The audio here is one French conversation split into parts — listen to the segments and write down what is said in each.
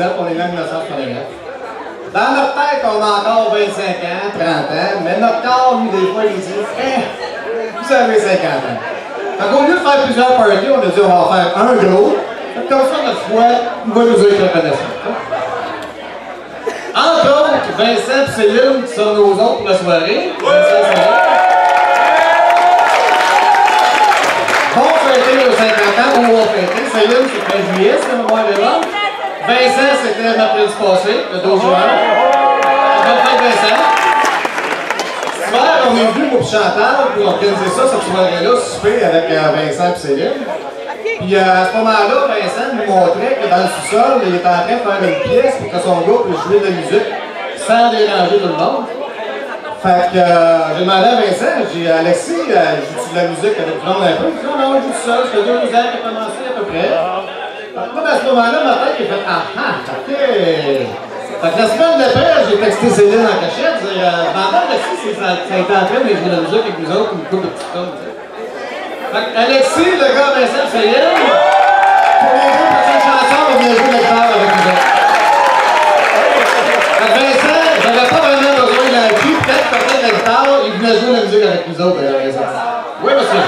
on est même dans le Dans notre tête, on a encore 25 ans, 30 ans, mais notre corps, lui, des fois, il dit eh, Vous avez 50 ans. Hein. Donc, au lieu de faire plusieurs parties, on a dit on va en faire un gros. Comme ça, notre foi va nous être reconnaissant. Hein. Entre autres, Vincent et Céline qui sont nos autres pour la soirée. Vincent, Bon fêter nos 50 ans, on va fêter. Céline, c'est 13 juillet, c'est le mois de l'an. Vincent, c'était mercredi passé, le 12 juin. Bonne fête, Vincent. Hier, on est venu pour Chantal pour organiser ça, cette soirée-là, souper avec euh, Vincent et Céline. Puis euh, à ce moment-là, Vincent nous montrait que dans le sous-sol, il était en train de faire une pièce pour que son groupe puisse jouer de la musique sans déranger tout le monde. Fait que euh, j'ai demandé à Vincent, j'ai dit Alexis, euh, joue-tu de la musique avec tout le monde un peu? Il dit non, non, je joue tout seul, ça fait deux ans qu'il a commencé à peu près. Moi, à ce moment-là, ma tête, j'ai fait ah ah, ok. Fait que la semaine d'après, j'ai texté Céline en cachette, dire euh, Madame Alexis, ça, ça a été en train de jouer de la musique avec nous autres, une couple de tu sais. Fait que Alexis, le gars Vincent Céline, pour les deux prochaines chansons, on vient jouer la guitare avec nous autres. Fait que Vincent, j'avais pas vraiment besoin d'un cul, peut-être peut-être la guitare, il venait jouer la musique avec nous autres, euh, Vincent. Oui, monsieur.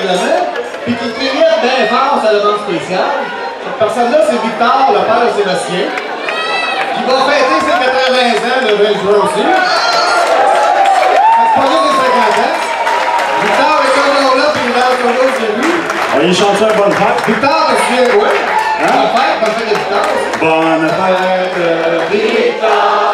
Règlement, puis qui criait bien fort sa demande spéciale. Cette personne-là, c'est Victor, le père de Sébastien, qui va fêter ses 80 ans le 20 juin aussi. C'est pas juste des 50 ans. Victor est comme là, puis il va comme là au début. On y chante un bonne fête. Victor, ouais. Bonne fête, bonne fête de Victor. Bonne fête. Euh, Victor.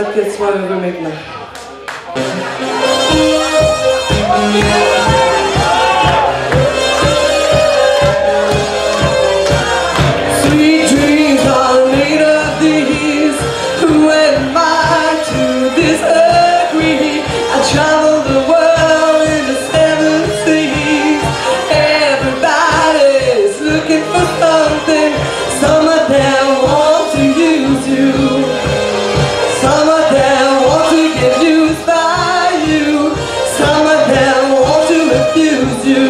Sois, on te souhaite que confuse you.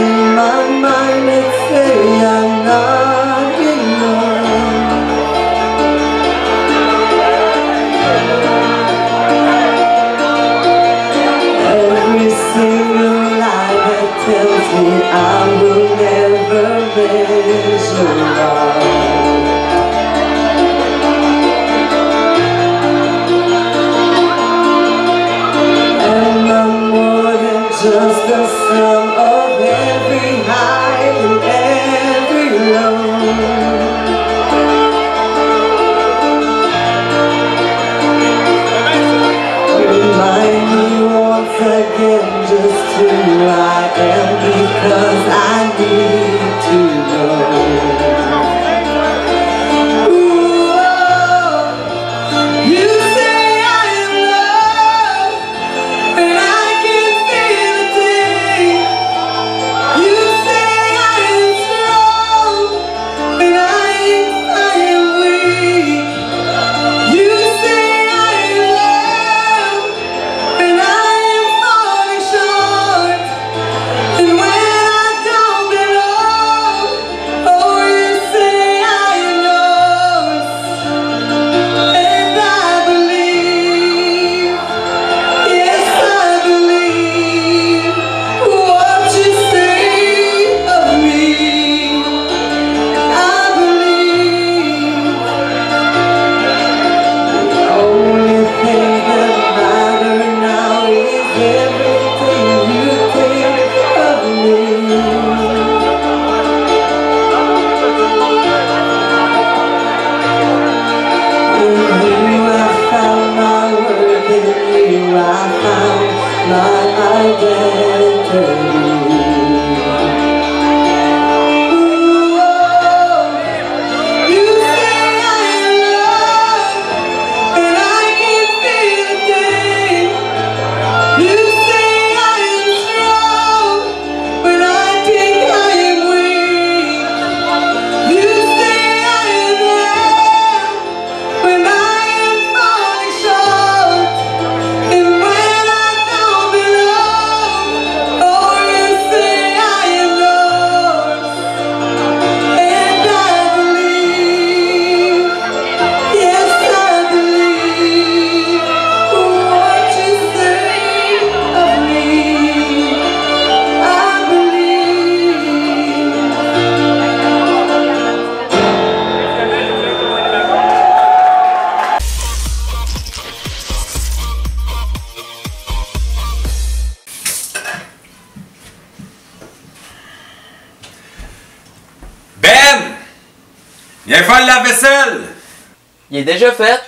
in my mind say I'm not enough Every single lie that tells me I will never measure up. Cause I need to know. Déjà fait.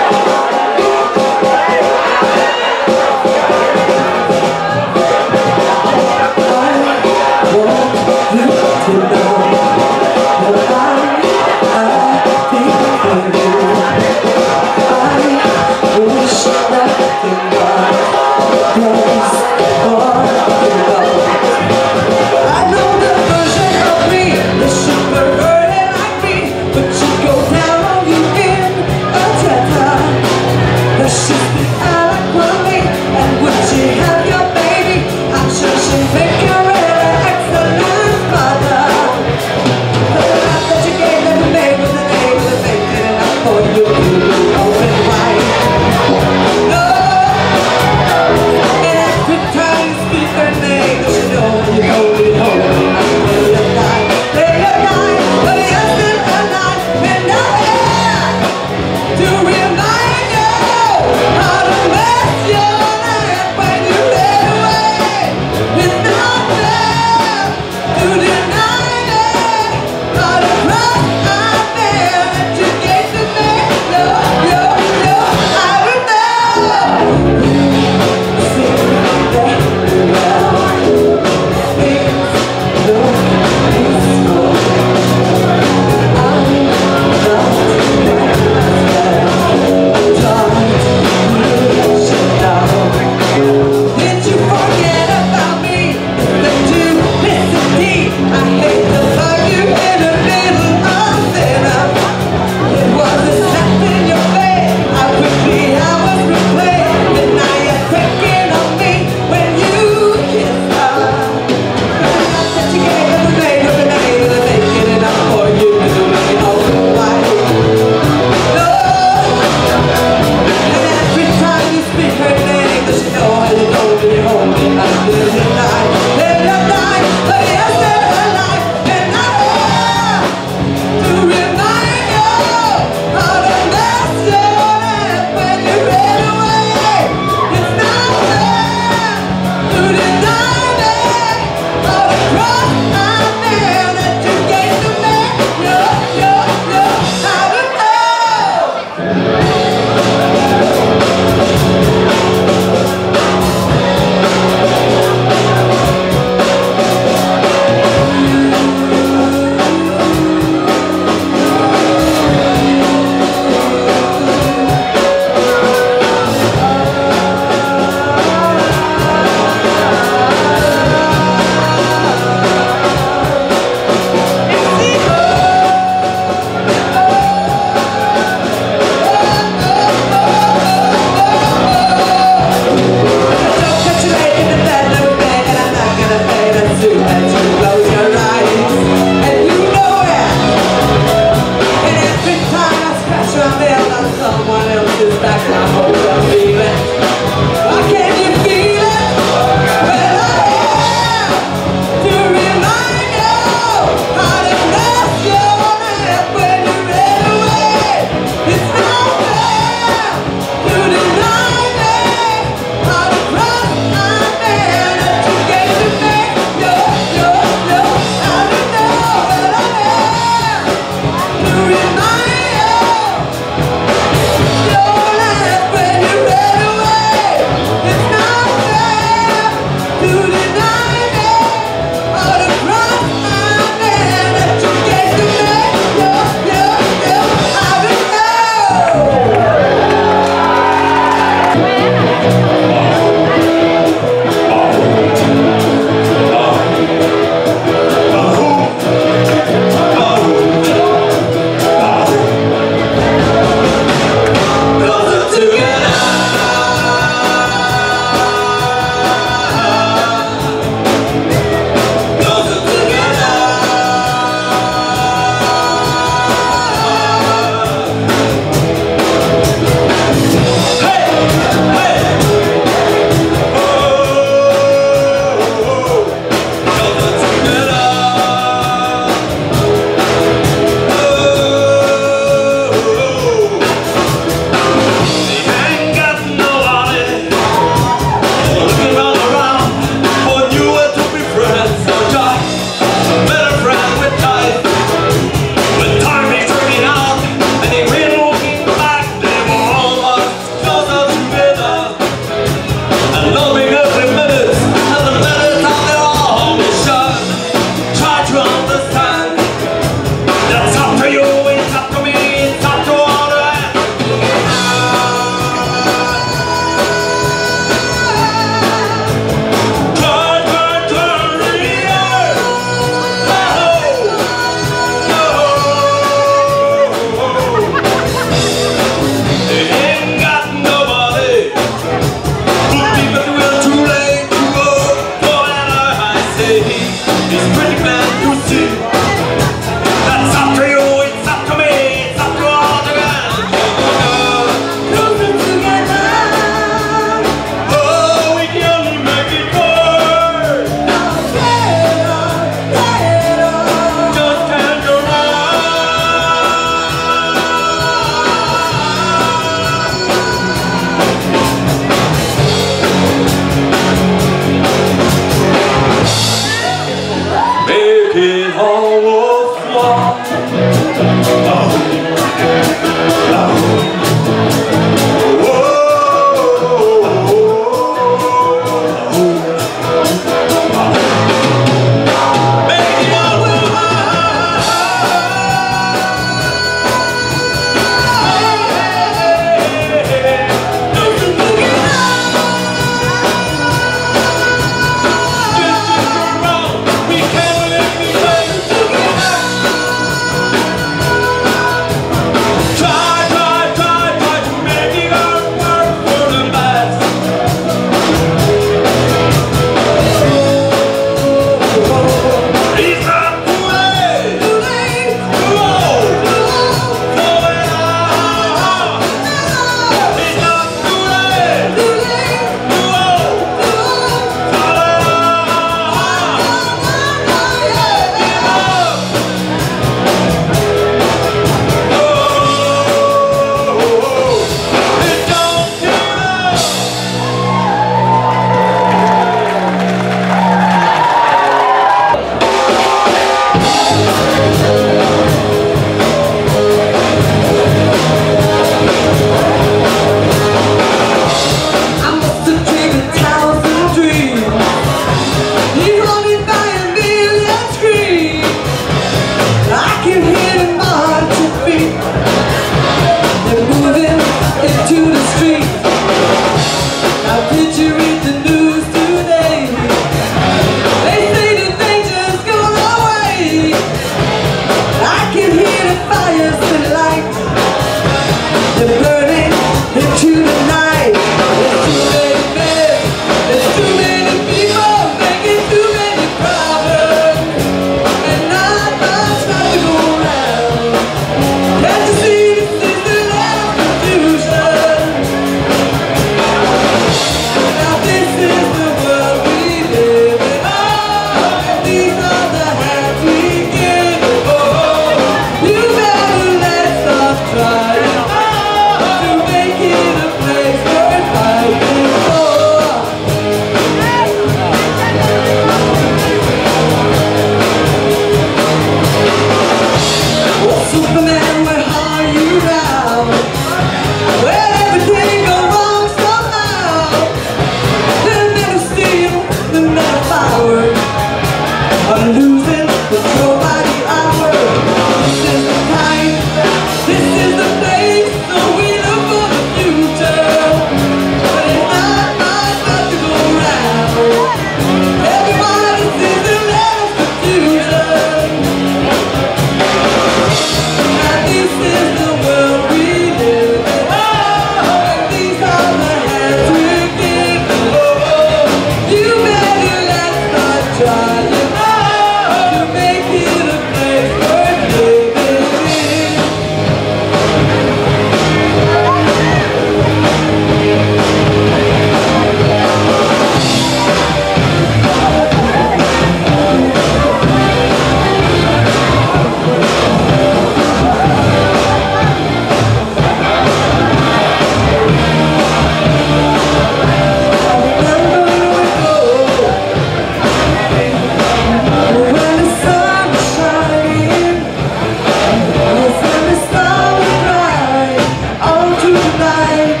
bye.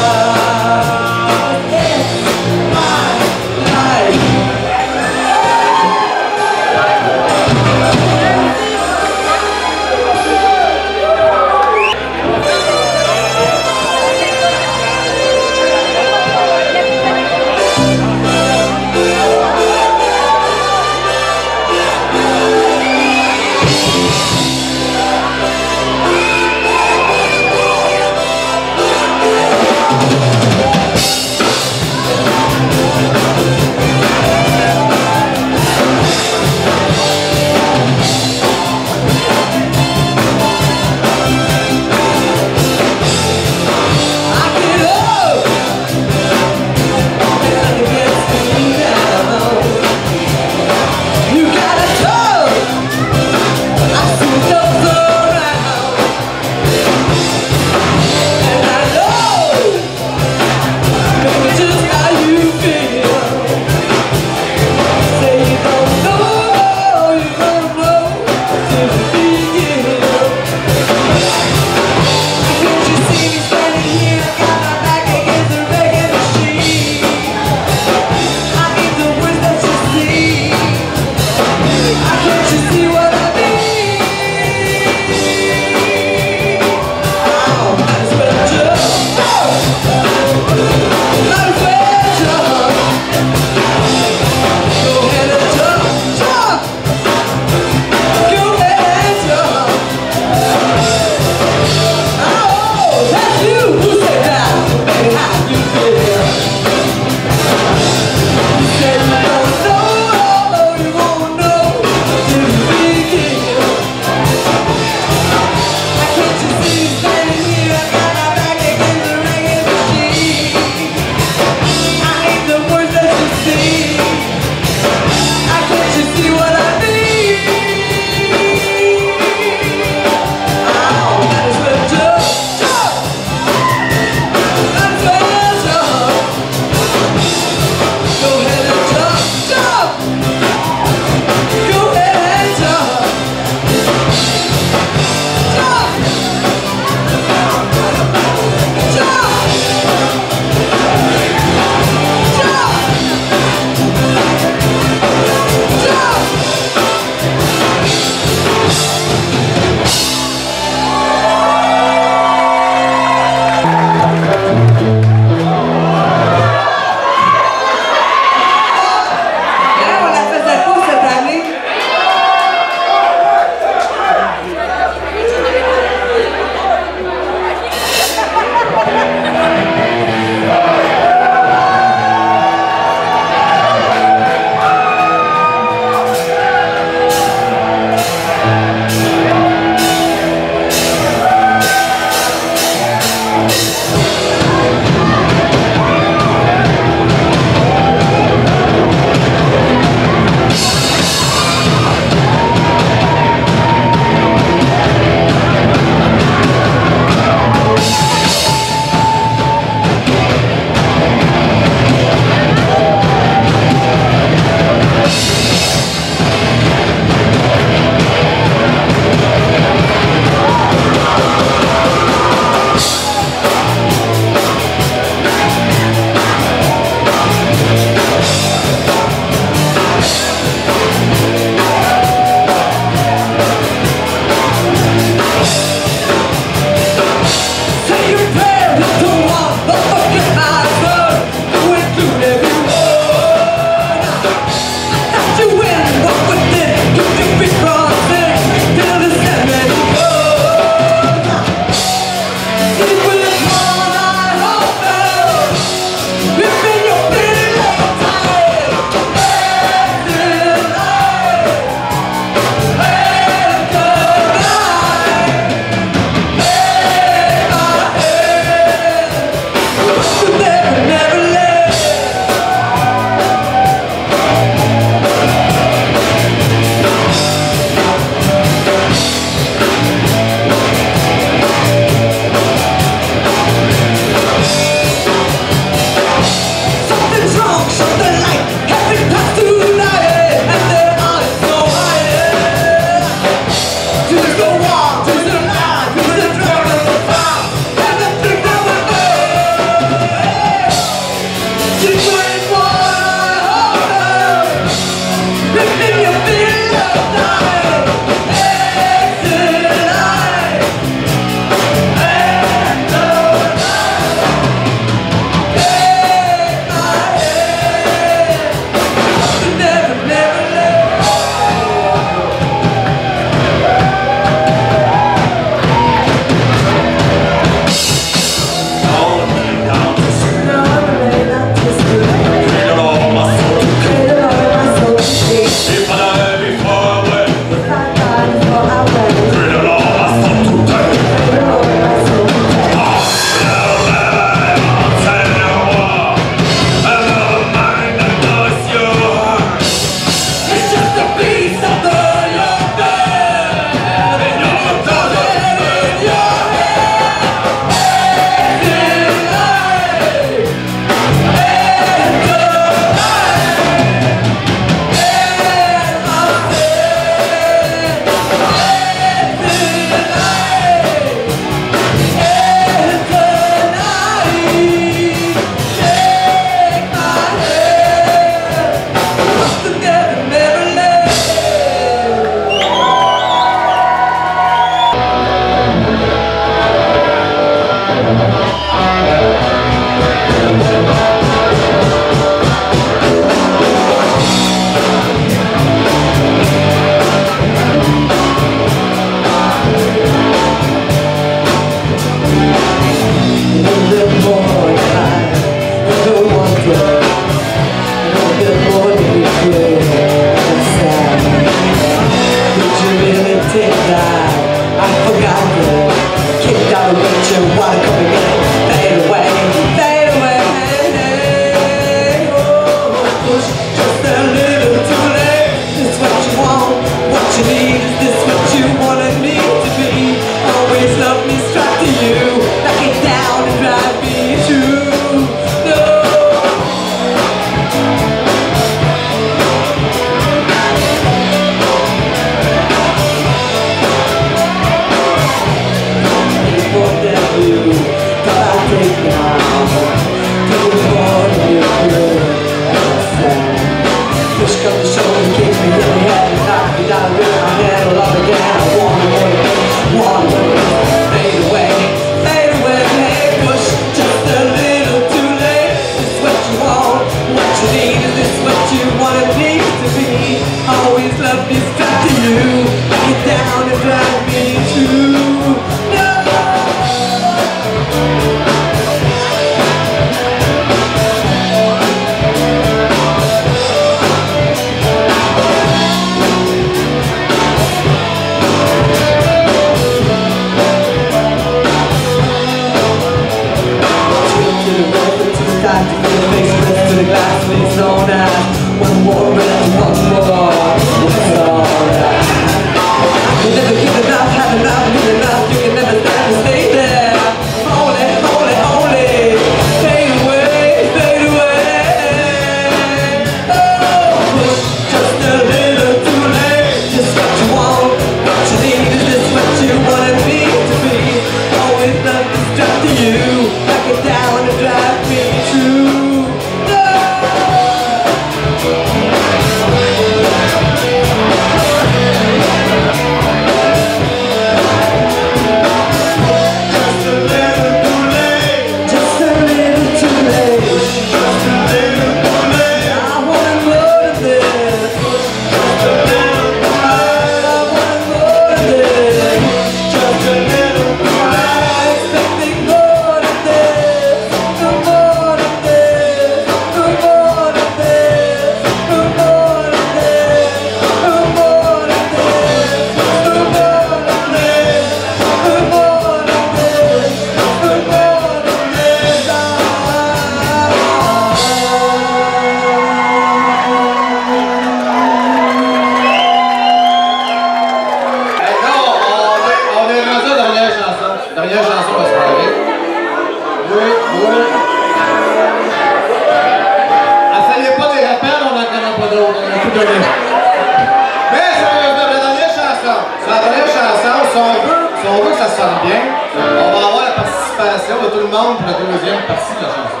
bien, euh, on va avoir la participation de tout le monde pour la deuxième partie de la chanson.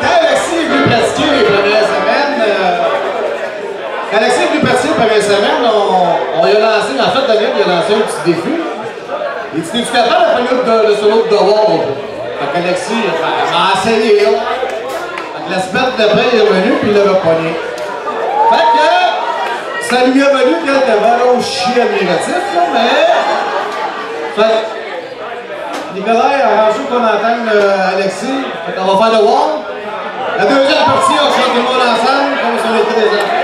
Quand Alexis est venu pratiquer les premières semaines, euh, Alexis est venu pratiquer les premières semaines, on, a lancé, en fait, Daniel lui a lancé un petit défi. Il dit, tu la d'apprendre le solo de devoir au bout? Fait qu'Alexis, il a essayé, la semaine d'après, il est revenu, puis il l'a reconnu. Ça lui a valu peut-être le ballon chier admiratif, là, mais. Fait Nicolas a arrangé qu'on entende euh, Alexis. Fait qu'on va faire le wall. La deuxième partie, on chante tout le monde ensemble, comme si on était des enfants.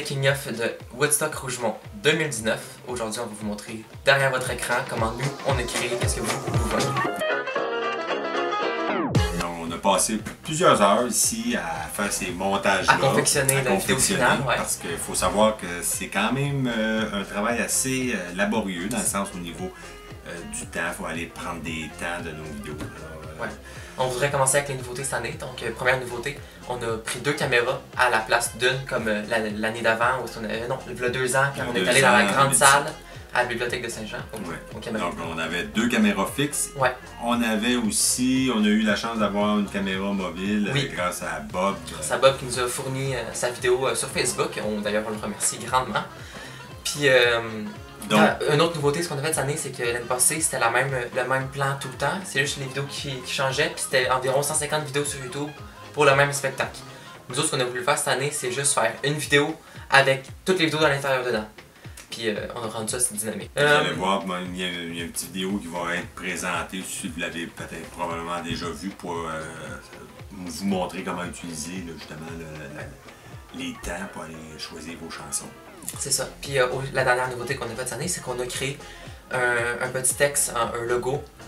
Making of de Woodstock Rougemont 2019. Aujourd'hui, on va vous montrer derrière votre écran comment nous on a créé, qu'est-ce que vous, vous voyez. On a passé plusieurs heures ici à faire ces montages-là. À confectionner la vidéo finale, ouais. Parce qu'il faut savoir que c'est quand même euh, un travail assez euh, laborieux dans le sens au niveau euh, du temps. Il faut aller prendre des temps de nos vidéos. là. Ouais. On voudrait commencer avec les nouveautés cette année. Donc, première nouveauté, on a pris deux caméras à la place d'une, comme euh, la- l'année d'avant, avait, non, il y a deux ans, quand on est allé dans la grande 2017. salle à la bibliothèque de Saint-Jean. au- Ouais. au Cameroun. Donc on avait deux caméras fixes. Ouais. On avait aussi, on a eu la chance d'avoir une caméra mobile euh, Oui. grâce à Bob. Bob qui nous a fourni euh, sa vidéo euh, sur Facebook. On- D'ailleurs, on le remercie grandement. Puis, euh, Donc, ah, une autre nouveauté, ce qu'on a fait cette année, c'est que l'année passée, c'était la même, le même plan tout le temps. C'est juste les vidéos qui, qui changeaient. Puis, c'était environ 150 vidéos sur YouTube pour le même spectacle. Autres, ce qu'on a voulu faire cette année, c'est juste faire une vidéo avec toutes les vidéos à l'intérieur dedans. Puis, euh, on a rendu ça, c'est dynamique. Vous Euh, allez voir, ben, il y, a, il y a une petite vidéo qui va être présentée, si vous l'avez peut-être probablement déjà vue, pour euh, vous montrer comment utiliser là, justement le- les temps pour aller choisir vos chansons. C'est ça. Puis euh, la dernière nouveauté qu'on a faite cette année, c'est qu'on a créé un, un petit texte, un, un logo euh,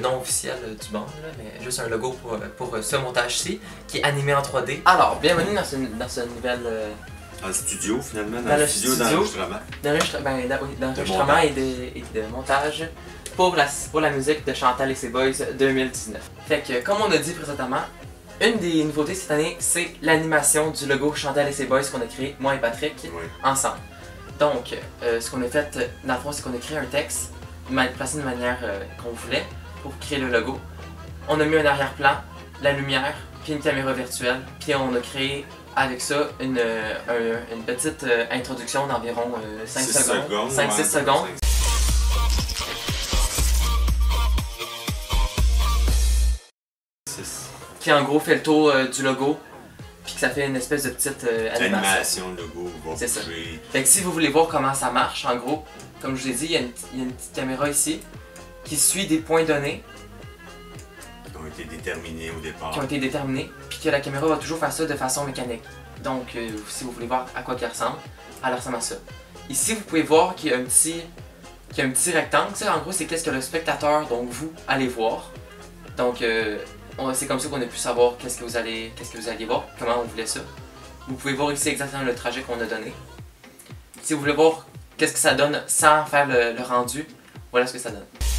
non officiel euh, du band, là, mais juste un logo pour, euh, pour euh, ce montage-ci, qui est animé en 3D. Alors, bienvenue dans ce, dans ce nouvel euh, Dans le studio, finalement, dans, Dans le studio studio. d'enregistrement. d'enregistre- ben, montage. et de, et de montage pour la, pour la musique de Chantal et ses Boys 2019. Fait que, comme on a dit précédemment, une des nouveautés cette année, c'est l'animation du logo Chantal et ses Boys qu'on a créé, moi et Patrick. Oui. ensemble. Donc, euh, ce qu'on a fait, euh, dans le fond, c'est qu'on a créé un texte, placé de manière euh, qu'on voulait pour créer le logo. On a mis un arrière-plan, la lumière, puis une caméra virtuelle, puis on a créé avec ça une, euh, une petite euh, introduction d'environ 5 Six secondes. 5-6 ouais, secondes. Six. qui en gros fait le tour euh, du logo, puis que ça fait une espèce de petite euh, animation. Logo C'est ça. Fait que si vous voulez voir comment ça marche, en gros, comme je vous ai dit, y, il y a une petite caméra ici qui suit des points donnés qui ont été déterminés au départ. qui ont été déterminés, puis que la caméra va toujours faire ça de façon mécanique. Donc, euh, si vous voulez voir à quoi elle ressemble, elle ressemble à ça. Ici, vous pouvez voir qu'il y a un petit, qu'il y a un petit rectangle. Ça, en gros, c'est qu'est-ce que le spectateur, donc vous, allez voir. Donc, euh, c'est comme ça qu'on a pu savoir qu'est-ce que vous allez, qu'est-ce que vous voir, comment on voulait ça. Vous pouvez voir ici exactement le trajet qu'on a donné. Si vous voulez voir qu'est-ce que ça donne sans faire le, le rendu, voilà ce que ça donne.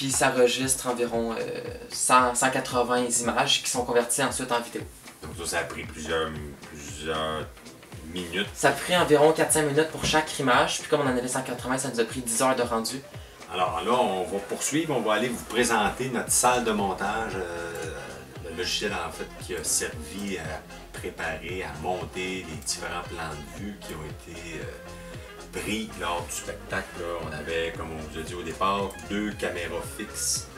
Puis ça enregistre environ euh, 100, 180 images qui sont converties ensuite en vidéo. Donc ça, ça a pris plusieurs, plusieurs minutes. Ça a pris environ 4-5 minutes pour chaque image, puis comme on en avait 180, ça nous a pris 10 heures de rendu. Alors là, on va poursuivre, on va aller vous présenter notre salle de montage, euh, le logiciel en fait qui a servi à préparer, à monter les différents plans de vue qui ont été euh, pris lors du spectacle. On avait, comme on vous a dit au départ, deux caméras fixes,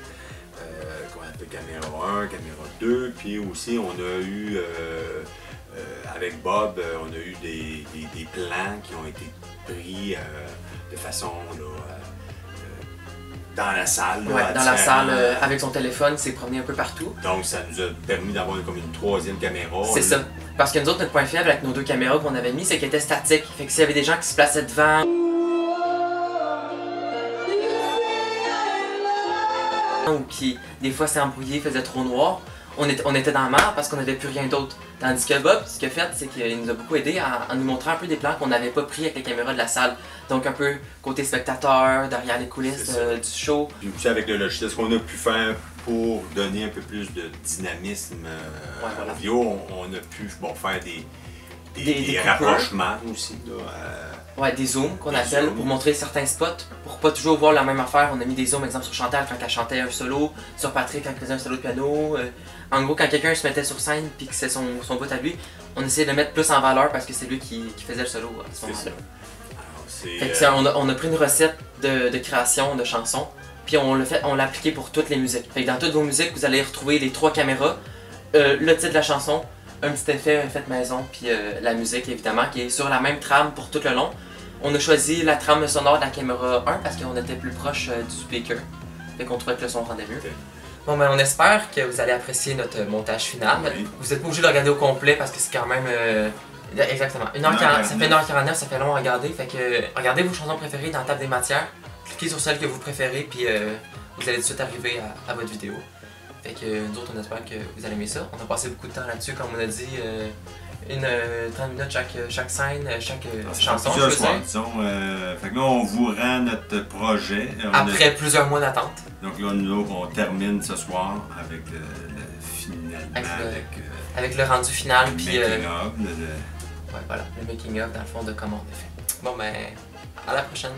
euh, qu'on appelle caméra 1, caméra 2, puis aussi on a eu, euh, euh, avec Bob, on a eu des, plans qui ont été pris de façon dans la salle. là, Ouais, dans la salle, euh, avec son téléphone, s'est promené un peu partout. Donc ça nous a permis d'avoir comme une troisième caméra. C'est ça. Parce que nous autres, notre point faible avec nos deux caméras qu'on avait mis, c'est qu'elles étaient statiques. Fait que s'il y avait des gens qui se plaçaient devant ou qui, des fois, s'est embrouillé, faisait trop noir, on était, on était dans la merde parce qu'on n'avait plus rien d'autre. Tandis que Bob, ce qu'il a fait, c'est qu'il nous a beaucoup aidé à, à nous montrer un peu des plans qu'on n'avait pas pris avec les caméras de la salle. Donc un peu côté spectateur, derrière les coulisses euh, du show. Puis aussi avec le logiciel, ce qu'on a pu faire pour donner un peu plus de dynamisme euh, Ouais, voilà. on, on a pu bon, faire des, des, Des- des des rapprochements aussi. Là, euh, Ouais, des zooms qu'on appelle zooms. pour montrer certains spots. Pour pas toujours voir la même affaire, on a mis des zooms, exemple sur Chantal quand elle chantait un solo, sur Patrick quand il faisait un solo de piano. euh, en gros, quand quelqu'un se mettait sur scène puis que c'est son, son bout à lui, on essayait de le mettre plus en valeur parce que c'est lui qui, qui faisait le solo à ce moment-là. Fait que euh, on, a, on a pris une recette de, de création de chansons, puis on l'a fait, on l'a appliqué pour toutes les musiques. Fait que dans toutes vos musiques, vous allez retrouver les trois caméras, euh, le titre de la chanson, un petit effet fait maison, puis euh, la musique évidemment, qui est sur la même trame pour tout le long. On a choisi la trame sonore de la caméra 1 parce qu'on était plus proche euh, du speaker. Fait qu'on trouvait que le son rendait mieux. Bon, ben, on espère que vous allez apprécier notre montage final. Oui. Vous êtes pas obligé de regarder au complet parce que c'est quand même. euh, exactement. 1h40, ça fait 1h49, ça fait long à regarder. Fait que euh, regardez vos chansons préférées dans la table des matières. Cliquez sur celle que vous préférez, puis euh, vous allez tout de suite arriver à, à votre vidéo. Fait que euh, nous autres, on espère que vous allez aimer ça. On a passé beaucoup de temps là-dessus, comme on a dit. Euh, une euh, 30 minutes chaque, chaque scène, euh, chaque euh, Ah, chanson, je veux dire. euh, fait que là, on vous rend notre projet. A- Après plusieurs mois d'attente. donc là, nous, on termine ce soir avec finalement, Avec le- avec, euh, Avec le rendu final, le puis. euh, making of, le- le- ouais, voilà, le making of dans le fond de comment on est fait. Bon, ben, à la prochaine.